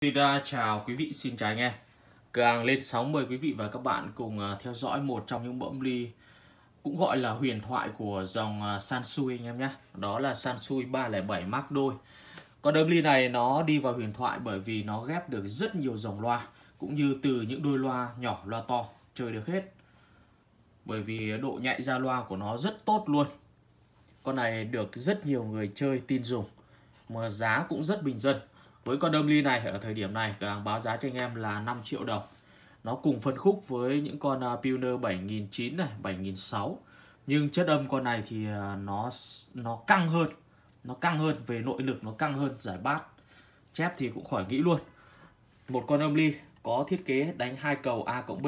Xin à, chào quý vị, xin chào anh em. Cửa hàng lên sóng mời quý vị và các bạn cùng à, theo dõi một trong những mẫu ly cũng gọi là huyền thoại của dòng à, Sansui anh em nhé. Đó là Sansui 307 Mark đôi. Con đơm ly này nó đi vào huyền thoại bởi vì nó ghép được rất nhiều dòng loa Cũng như từ những đôi loa nhỏ, loa to chơi được hết. Bởi vì độ nhạy ra loa của nó rất tốt luôn. Con này được rất nhiều người chơi tin dùng Mà giá cũng rất bình dân với con đơm ly này ở thời điểm này cửa hàng báo giá cho anh em là 5 triệu đồng. Nó cùng phân khúc với những con uh, Pioneer 7009 này, 7006. Nhưng chất âm con này thì à, nó nó căng hơn. Nó căng hơn về nội lực nó căng hơn giải bát. Chép thì cũng khỏi nghĩ luôn. Một con âm ly có thiết kế đánh hai cầu A cộng B.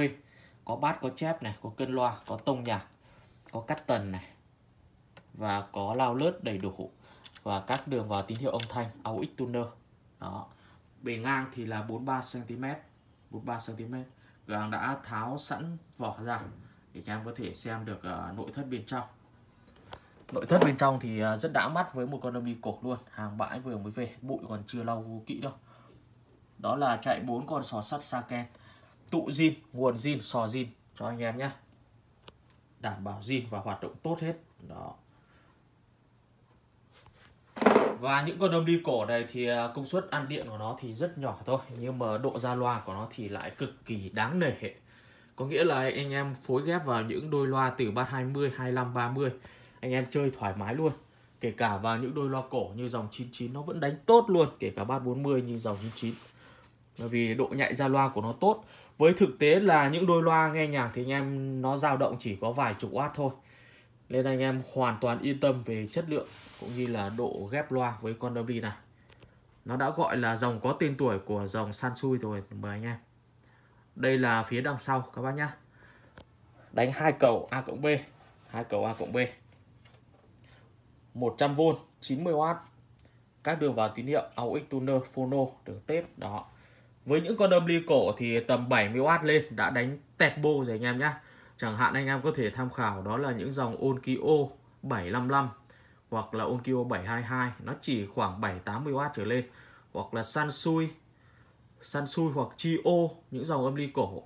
Có bát có chép này, có cân loa, có tông nhạc, có cắt tần này và có lao lớt đầy đủ và các đường vào tín hiệu âm thanh AUX tuner đó. Bề ngang thì là 43 cm 43 cm gàng đã tháo sẵn vỏ ra để cho em có thể xem được uh, nội thất bên trong. Nội thất bên trong thì uh, rất đã mắt với một con âm cổ luôn hàng bãi vừa mới về bụi còn chưa lau kỹ đâu. Đó là chạy bốn con sò sắt Saken tụ zin nguồn zin sò zin cho anh em nhé đảm bảo zin và hoạt động tốt hết. Đó và những con âm ly cổ này thì à, công suất ăn điện của nó thì rất nhỏ thôi Nhưng mà độ ra loa của nó thì lại cực kỳ đáng nể. Có nghĩa là anh em phối ghép vào những đôi loa từ 320, 25, 30 Anh em chơi thoải mái luôn. Kể cả vào những đôi loa cổ như dòng 99 nó vẫn đánh tốt luôn Kể cả 340 như dòng 99 Bởi vì độ nhạy ra loa của nó tốt. Với thực tế là những đôi loa nghe nhạc thì anh em nó dao động chỉ có vài chục watt thôi nên anh em hoàn toàn yên tâm về chất lượng cũng như là độ ghép loa với con Dolby này. Nó đã gọi là dòng có tên tuổi của dòng Sansui rồi mời anh em. Đây là phía đằng sau các bác nhá. Đánh hai cầu A cộng B, hai cầu A cộng B. 100V, 90W. Các đường vào tín hiệu AUX tuner, phono, đường tép đó. Với những con âm ly cổ thì tầm 70W lên đã đánh tẹt bô rồi anh em nhá Chẳng hạn anh em có thể tham khảo đó là những dòng Onkyo 755 hoặc là Onkyo 722 nó chỉ khoảng 7-80W trở lên. Hoặc là Sansui Sansui hoặc Chio, những dòng âm ly cổ.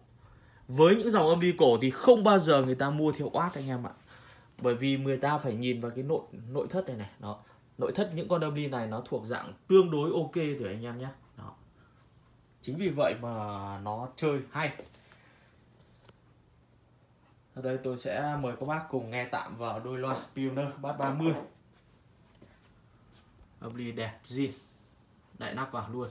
Với những dòng âm ly cổ thì không bao giờ người ta mua theo watt anh em ạ. Bởi vì người ta phải nhìn vào cái nội nội thất này này, đó. Nội thất những con âm ly này nó thuộc dạng tương đối ok rồi anh em nhé. Đó. Chính vì vậy mà nó chơi hay ở đây tôi sẽ mời các bác cùng nghe tạm vào đôi loa Pioneer Bass 30 Âm ly đẹp zin Đại nắp vào luôn.